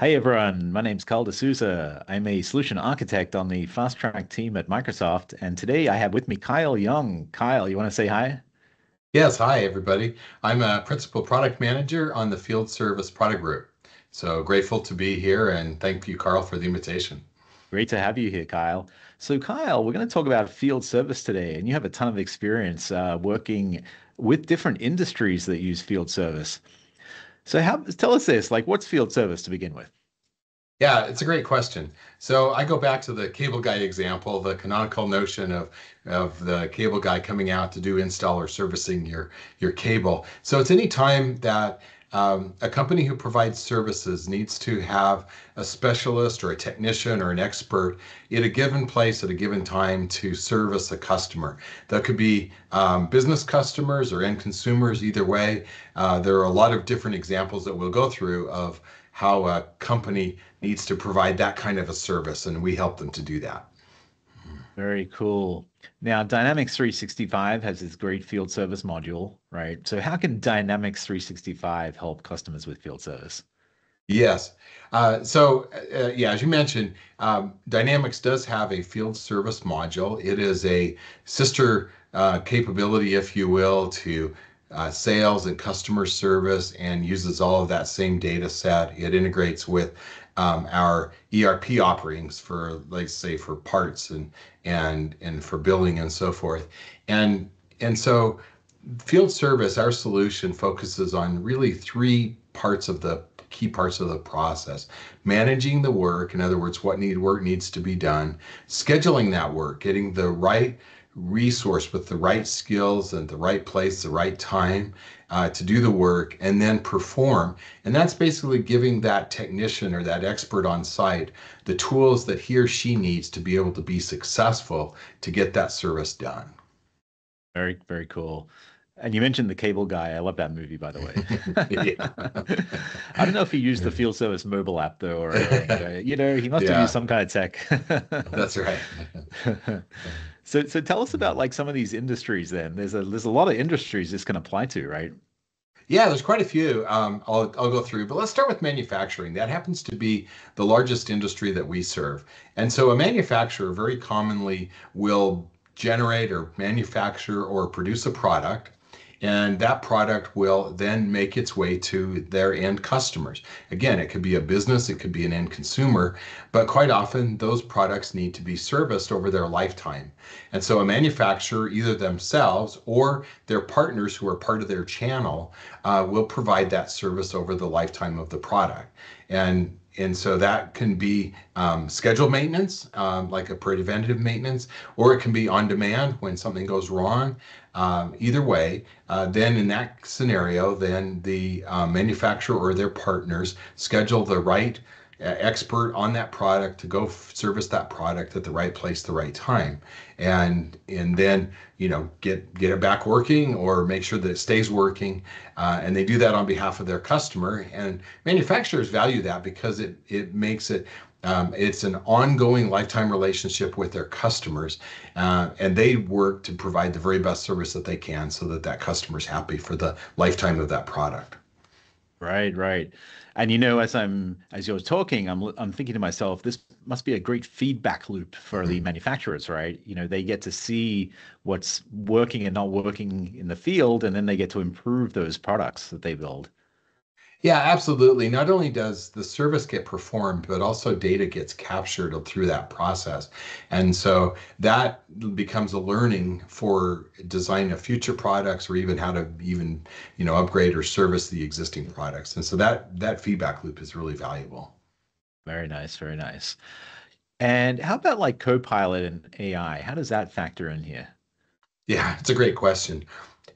Hey everyone, my name's Carl De Souza. I'm a solution architect on the Fast Track team at Microsoft, and today I have with me Kyle Young. Kyle, you want to say hi? Yes, hi everybody. I'm a principal product manager on the field service product group. So grateful to be here and thank you, Carl, for the invitation. Great to have you here, Kyle. So, Kyle, we're going to talk about field service today, and you have a ton of experience uh, working with different industries that use field service. So how, tell us this, like what's field service to begin with? Yeah, it's a great question. So I go back to the cable guy example, the canonical notion of of the cable guy coming out to do install or servicing your your cable. So it's any time that um, a company who provides services needs to have a specialist or a technician or an expert at a given place at a given time to service a customer. That could be um, business customers or end consumers, either way. Uh, there are a lot of different examples that we'll go through of how a company needs to provide that kind of a service, and we help them to do that. Very cool. Now, Dynamics 365 has this great field service module, right? So, how can Dynamics 365 help customers with field service? Yes. Uh, so, uh, yeah, as you mentioned, um, Dynamics does have a field service module. It is a sister uh, capability, if you will, to uh, sales and customer service and uses all of that same data set. It integrates with um, our ERP offerings for, like say, for parts and and and for billing and so forth. And and so field service, our solution focuses on really three parts of the key parts of the process managing the work in other words what need work needs to be done scheduling that work getting the right resource with the right skills and the right place, the right time uh, to do the work and then perform. And that's basically giving that technician or that expert on site the tools that he or she needs to be able to be successful to get that service done. Very, very cool. And you mentioned the cable guy. I love that movie, by the way. I don't know if he used the field service mobile app though, or uh, you know, he must yeah. have used some kind of tech. That's right. So, so tell us about like some of these industries. Then there's a there's a lot of industries this can apply to, right? Yeah, there's quite a few. Um, I'll I'll go through, but let's start with manufacturing. That happens to be the largest industry that we serve, and so a manufacturer very commonly will generate or manufacture or produce a product and that product will then make its way to their end customers. Again, it could be a business, it could be an end consumer, but quite often those products need to be serviced over their lifetime. And so a manufacturer, either themselves or their partners who are part of their channel, uh, will provide that service over the lifetime of the product. And and so that can be um, scheduled maintenance, um, like a preventative maintenance, or it can be on demand when something goes wrong. Um, either way, uh, then in that scenario, then the uh, manufacturer or their partners schedule the right expert on that product to go service that product at the right place, the right time, and and then you know get get it back working or make sure that it stays working, uh, and they do that on behalf of their customer. And manufacturers value that because it it makes it um, it's an ongoing lifetime relationship with their customers, uh, and they work to provide the very best service that they can so that that customer is happy for the lifetime of that product. Right, right. And you know, as I'm as you're talking, I'm I'm thinking to myself, this must be a great feedback loop for the mm-hmm. manufacturers, right? You know, they get to see what's working and not working in the field, and then they get to improve those products that they build. Yeah, absolutely. Not only does the service get performed, but also data gets captured through that process. And so that becomes a learning for design of future products or even how to even, you know, upgrade or service the existing products. And so that that feedback loop is really valuable. Very nice, very nice. And how about like Copilot and AI? How does that factor in here? Yeah, it's a great question.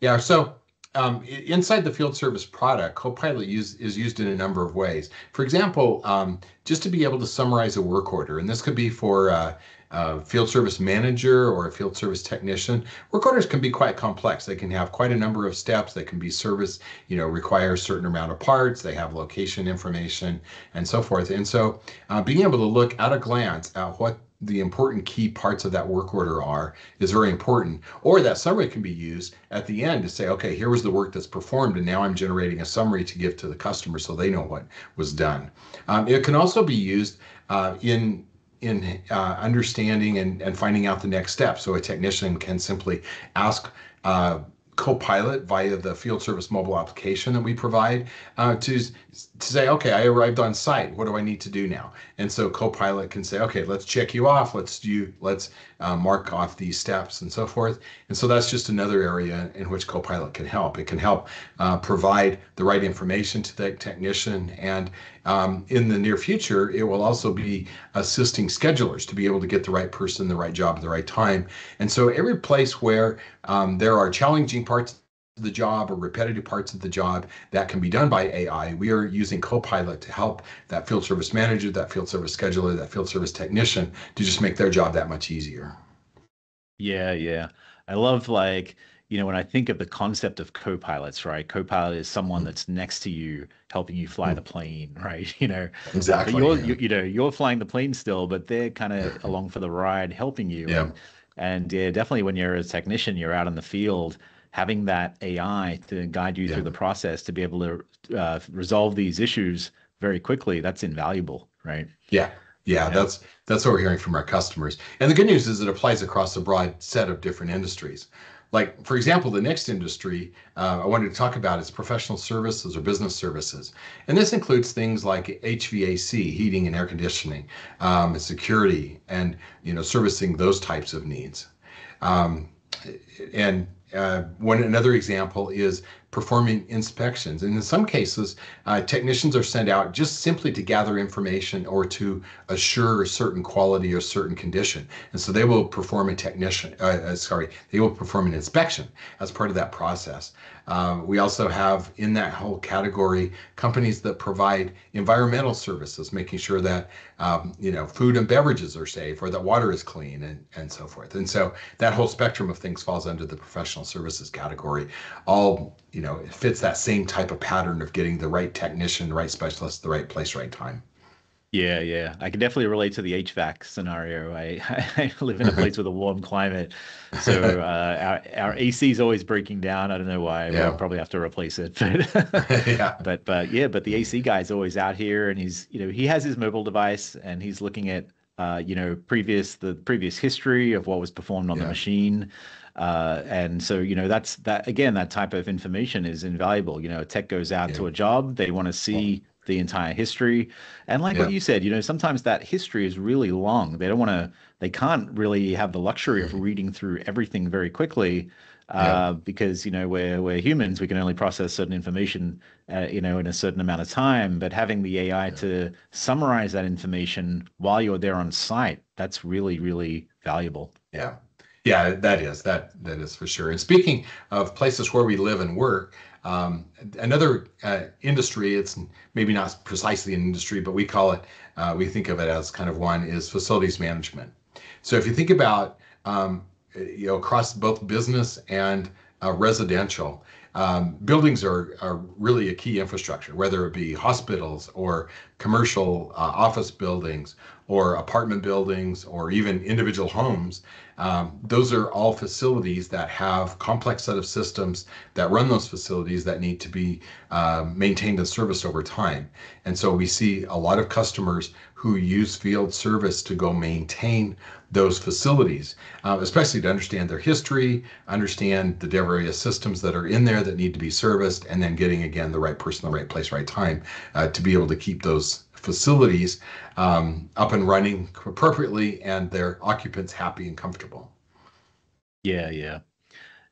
Yeah, so um, inside the field service product, Copilot use, is used in a number of ways. For example, um, just to be able to summarize a work order, and this could be for uh, a field service manager or a field service technician. Work orders can be quite complex. They can have quite a number of steps. They can be service, you know, require a certain amount of parts. They have location information and so forth. And so, uh, being able to look at a glance at what the important key parts of that work order are is very important. Or that summary can be used at the end to say, okay, here was the work that's performed, and now I'm generating a summary to give to the customer so they know what was done. Um, it can also be used uh, in in uh, understanding and, and finding out the next step. So a technician can simply ask uh, Copilot via the field service mobile application that we provide uh, to, to say, okay, I arrived on site. What do I need to do now? And so Copilot can say, okay, let's check you off. Let's do, let's uh, mark off these steps and so forth. And so that's just another area in which Copilot can help. It can help uh, provide the right information to the technician. And um, in the near future, it will also be assisting schedulers to be able to get the right person, the right job at the right time. And so every place where um, there are challenging parts the job or repetitive parts of the job that can be done by AI, we are using Copilot to help that field service manager, that field service scheduler, that field service technician to just make their job that much easier. Yeah, yeah. I love like you know, when I think of the concept of co-pilots, right? Co-pilot is someone mm. that's next to you, helping you fly mm. the plane, right? You know, exactly. You're, yeah. you, you, know, you're flying the plane still, but they're kind of along for the ride, helping you. Yeah. And, and yeah, definitely when you're a technician, you're out in the field, having that AI to guide you yeah. through the process to be able to uh, resolve these issues very quickly. That's invaluable, right? Yeah. Yeah, yeah, that's that's what we're hearing from our customers. And the good news is it applies across a broad set of different industries. Like, for example, the next industry uh, I wanted to talk about is professional services or business services. And this includes things like HVAC, heating and air conditioning, um, security, and you know, servicing those types of needs. Um, and uh, one another example is performing inspections. And in some cases, uh, technicians are sent out just simply to gather information or to assure a certain quality or certain condition. And so they will perform a technician, uh, uh sorry, they will perform an inspection as part of that process. Uh, we also have in that whole category companies that provide environmental services, making sure that um, you know food and beverages are safe or that water is clean and, and so forth. And so that whole spectrum of things falls under the professional services category. All you know, it fits that same type of pattern of getting the right technician, the right specialist, the right place, right time. Yeah, yeah. I can definitely relate to the HVAC scenario. I, I live in a place with a warm climate. So uh, our, our AC is always breaking down. I don't know why. Yeah. We'll probably have to replace it. But, yeah. but, but yeah, but the AC guy is always out here and he's, you know, he has his mobile device and he's looking at, uh, you know, previous, the previous history of what was performed on yeah. the machine. Uh, and so, you know, that's that again, that type of information is invaluable. You know, a tech goes out yeah. to a job, they want to see the entire history. And like yeah. what you said, you know, sometimes that history is really long. They don't want to, they can't really have the luxury of mm-hmm. reading through everything very quickly. Uh, yeah. because you know we're we're humans, we can only process certain information, uh, you know, in a certain amount of time. But having the AI yeah. to summarize that information while you're there on site, that's really really valuable. Yeah, yeah, that is that that is for sure. And speaking of places where we live and work, um, another uh, industry, it's maybe not precisely an industry, but we call it, uh, we think of it as kind of one, is facilities management. So if you think about, um, you know, across both business and uh, residential, um, buildings are, are really a key infrastructure, whether it be hospitals or commercial uh, office buildings or apartment buildings or even individual homes. Um, those are all facilities that have complex set of systems that run those facilities that need to be uh, maintained and serviced over time. And so we see a lot of customers who use field service to go maintain those facilities, uh, especially to understand their history, understand the various systems that are in there that need to be serviced, and then getting again the right person, the right place, right time uh, to be able to keep those facilities um, up and running appropriately and their occupants happy and comfortable. Yeah, yeah.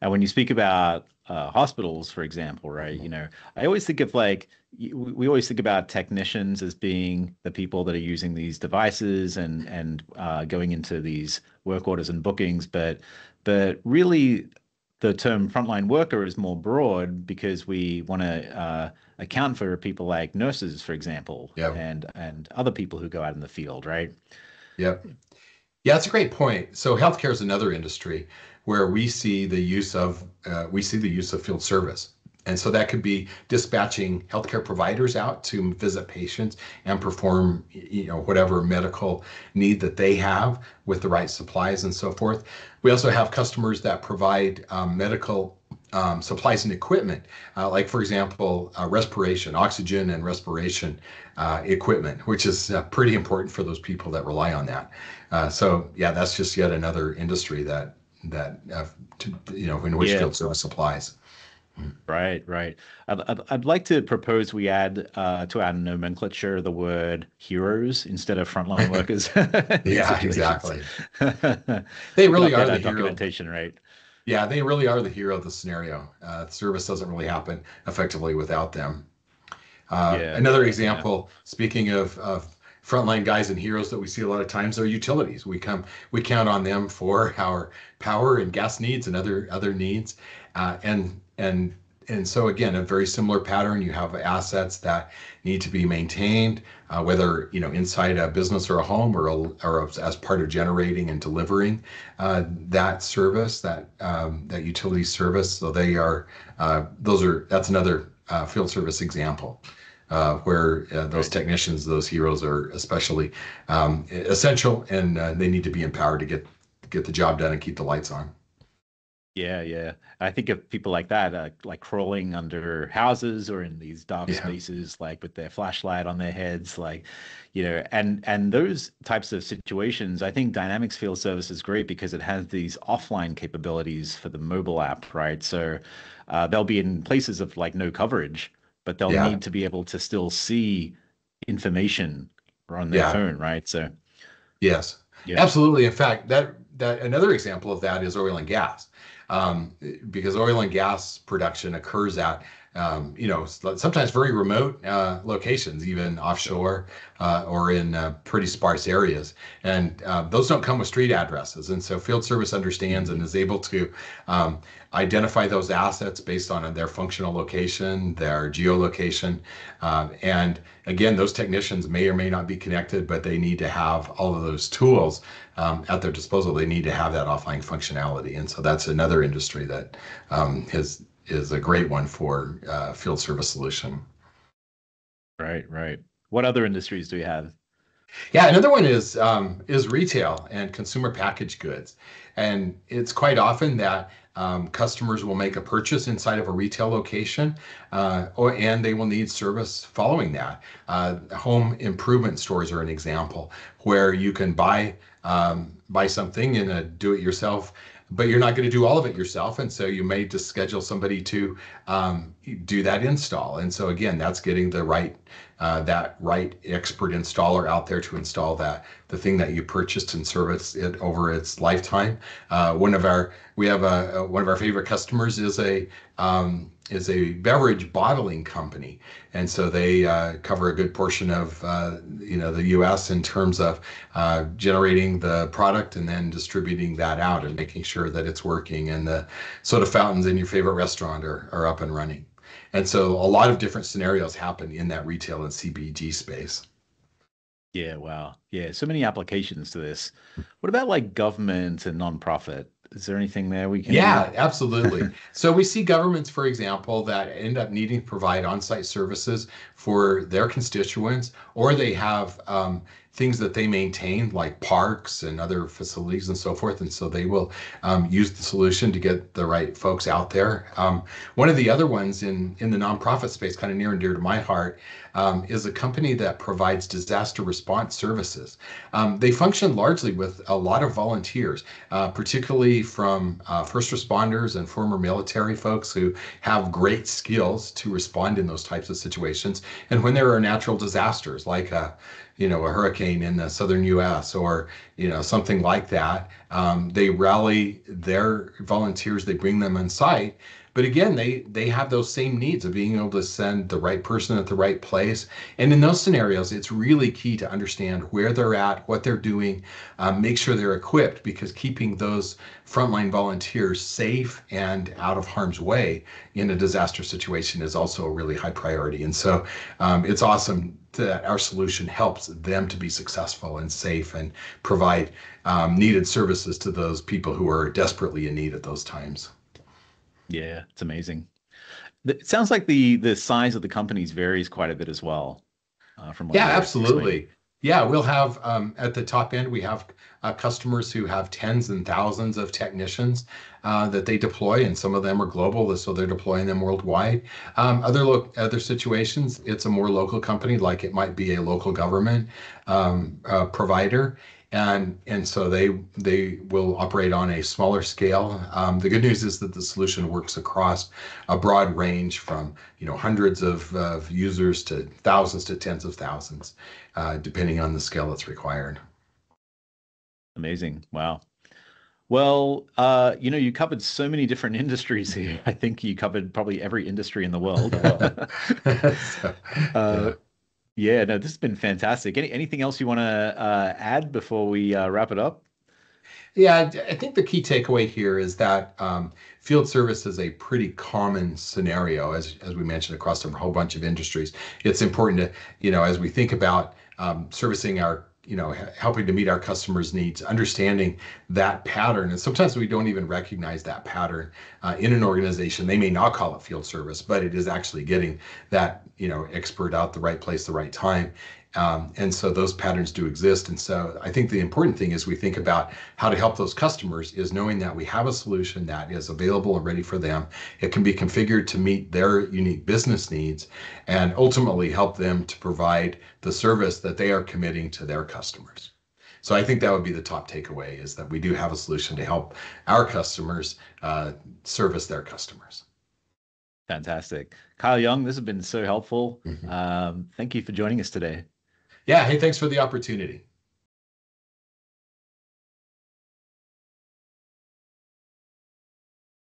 And when you speak about uh, hospitals, for example, right? You know, I always think of like we always think about technicians as being the people that are using these devices and and uh, going into these work orders and bookings, but but really the term frontline worker is more broad because we want to uh, account for people like nurses, for example, yep. and and other people who go out in the field, right? Yep. Yeah, that's a great point. So healthcare is another industry where we see the use of uh, we see the use of field service. And so that could be dispatching healthcare providers out to visit patients and perform, you know, whatever medical need that they have with the right supplies and so forth. We also have customers that provide um, medical um, supplies and equipment, uh, like for example, uh, respiration, oxygen and respiration uh, equipment, which is uh, pretty important for those people that rely on that. Uh, so yeah, that's just yet another industry that that uh, to, you know in which yeah. field service applies. Right, right. I'd, I'd, I'd, like to propose we add uh, to our nomenclature the word heroes instead of frontline workers. yeah, exactly. they really are the documentation, hero. right? Yeah, they really are the hero of the scenario. Uh, service doesn't really happen effectively without them. Uh, yeah, another example, yeah. speaking of, of frontline guys and heroes that we see a lot of times are utilities. We come, we count on them for our power and gas needs and other other needs, uh, and and and so again, a very similar pattern. You have assets that need to be maintained, uh, whether you know inside a business or a home, or a, or as part of generating and delivering uh, that service, that um, that utility service. So they are uh, those are that's another uh, field service example. Uh, where uh, those right. technicians, those heroes, are especially um, essential, and they need to be empowered to get get the job done and keep the lights on. Yeah, yeah. I think of people like that, uh, like crawling under houses or in these dark yeah. spaces, like with their flashlight on their heads, like, you know, and and those types of situations. I think Dynamics Field Service is great because it has these offline capabilities for the mobile app, right? So uh, they'll be in places of like no coverage, but they'll yeah. need to be able to still see information on their yeah. phone, right? So, yes, absolutely. In fact, that that another example of that is oil and gas um, because oil and gas production occurs at um, you know sometimes very remote uh, locations, even offshore uh, or in uh, pretty sparse areas, and uh, those don't come with street addresses. And so field service understands and is able to um, identify those assets based on their functional location, their geolocation, um, and again, those technicians may or may not be connected, but they need to have all of those tools um, at their disposal. They need to have that offline functionality, and so that's another industry that um, is a great one for uh, field service solution. Right, right. What other industries do we have? Yeah, another one is um, is retail and consumer packaged goods, and it's quite often that um, customers will make a purchase inside of a retail location, uh, or and they will need service following that. Uh, home improvement stores are an example where you can buy um, buy something in a do-it-yourself but you're not going to do all of it yourself and so you may just schedule somebody to um, do that install. And so again that's getting the right uh, that right expert installer out there to install that the thing that you purchased and service it over its lifetime. Uh, one of our we have a, a, one of our favorite customers is a um, is a beverage bottling company, and so they uh, cover a good portion of uh, you know the U.S. in terms of uh, generating the product and then distributing that out and making sure that it's working and the soda fountains in your favorite restaurant are, are up and running. And so a lot of different scenarios happen in that retail and CPG space. Yeah, wow. Yeah, so many applications to this. What about like government and nonprofit? Is there anything there we can yeah absolutely. So we see governments for example that end up needing to provide on-site services for their constituents or they have um, things that they maintain like parks and other facilities and so forth and so they will um, use the solution to get the right folks out there. Um, one of the other ones in in the nonprofit space kind of near and dear to my heart um, is a company that provides disaster response services. Um, they function largely with a lot of volunteers uh, particularly from uh, first responders and former military folks who have great skills to respond in those types of situations. And when there are natural disasters like a you know, a hurricane in the southern U.S. or you know something like that. Um, they rally their volunteers, they bring them on site. But again, they they have those same needs of being able to send the right person at the right place. And in those scenarios, it's really key to understand where they're at, what they're doing, um, make sure they're equipped because keeping those frontline volunteers safe and out of harm's way in a disaster situation is also a really high priority. And so um, it's awesome that our solution helps them to be successful and safe and provide um, needed services to those people who are desperately in need at those times. Yeah, it's amazing. It sounds like the the size of the companies varies quite a bit as well. Uh, from yeah, absolutely. Yeah, we'll have um, at the top end, we have uh, customers who have tens and thousands of technicians uh, that they deploy, and some of them are global, so they're deploying them worldwide. Um, other look other situations, it's a more local company, like it might be a local government um, uh, provider, and and so they they will operate on a smaller scale. Um, the good news is that the solution works across a broad range from you know hundreds of, of users to thousands to tens of thousands, uh, depending on the scale that's required. Amazing! Wow. Well, uh, you know, you covered so many different industries here. I think you covered probably every industry in the world. so, uh, yeah. Yeah, no, this has been fantastic. Any anything else you want to uh, add before we uh, wrap it up? Yeah, I think the key takeaway here is that um, field service is a pretty common scenario, as as we mentioned, across a whole bunch of industries. It's important to, you know, as we think about um, servicing our you know helping to meet our customers needs understanding that pattern. And sometimes we don't even recognize that pattern uh, in an organization. They may not call it field service but it is actually getting that you know expert out the right place the right time um, and so those patterns do exist. And so I think the important thing is we think about how to help those customers is knowing that we have a solution that is available and ready for them. It can be configured to meet their unique business needs and ultimately help them to provide the service that they are committing to their customers. So I think that would be the top takeaway is that we do have a solution to help our customers uh, service their customers. Fantastic. Kyle Young, this has been so helpful. Mm-hmm. Um, thank you for joining us today. Yeah. Hey, thanks for the opportunity.